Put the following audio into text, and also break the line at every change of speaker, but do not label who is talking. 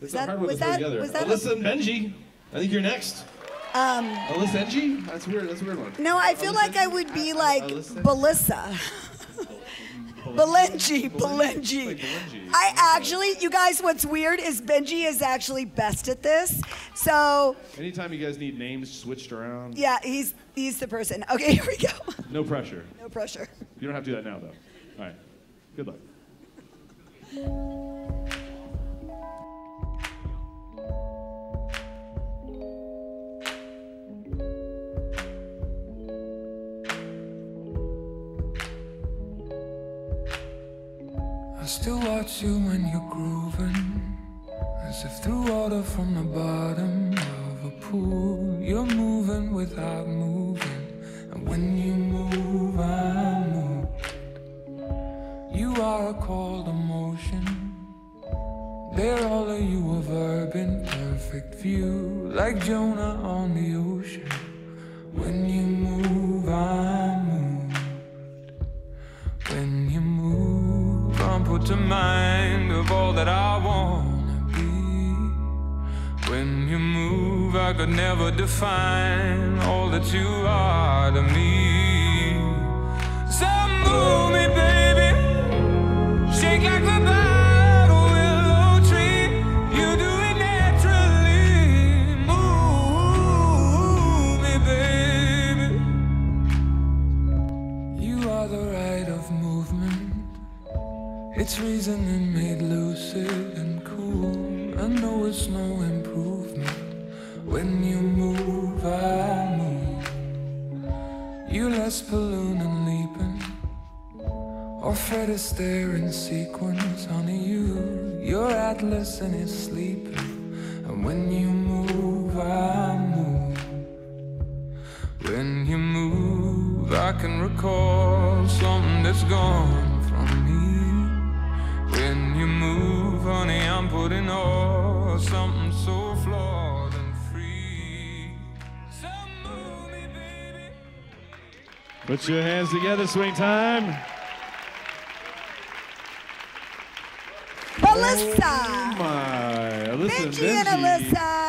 It's
that-
hard one
was
to put
that- was that a-
Alyssa and Benji. I think you're next.
Um,
Alyssa Benji? That's weird. That's a weird one.
no, I feel like I would be like Belissa. Belenji, Belenji. I actually, you guys, what's weird is Benji is actually best at this. So,
Anytime you guys need names switched around,
yeah, he's he's the person. Okay, here we go.
no pressure.
No pressure.
You don't have to do that now, though. All right. Good luck.
Still watch you when you're grooving, as if through water from the bottom of a pool. You're moving without moving, and when you move, I move. You are a cold emotion. There, all of you a verb in perfect view, like Jonah on the ocean. Put to mind of all that I wanna be. When you move, I could never define all that you are to me. It's reasoning made lucid and cool. I know it's no improvement. When you move, I move. You less balloon and leaping. Or Fred Astaire in sequence, honey, you. You're Atlas and it's sleeping. And when you move, I move. When you move, I can recall something that's gone honey, I'm all something so flawed and free. So move me, baby.
Put your hands together, swing time.
Alyssa.
Oh, my, Alyssa
Benji and Alyssa.